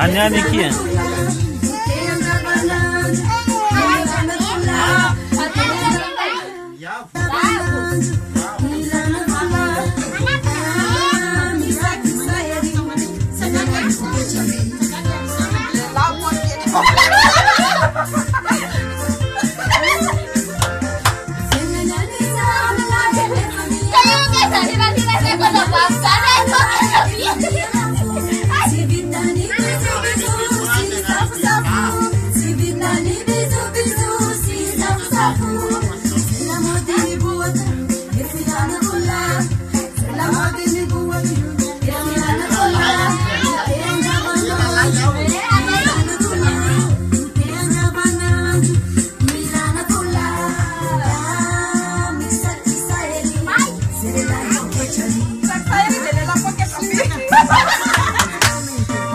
Anya Nikian.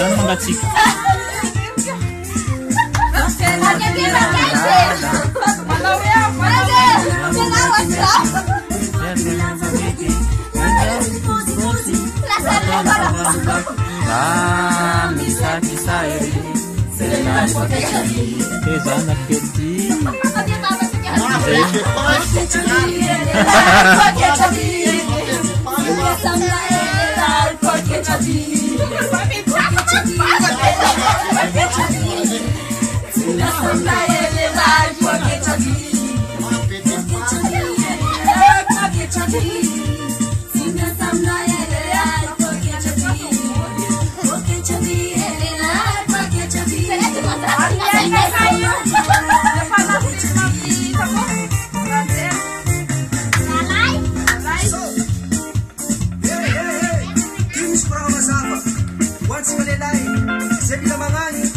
Dan mangatsika. Ah, misa misa eri. Teza anak That's Sempre amanhã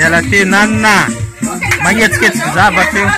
miala tenanina magnetsiketsika zavatra io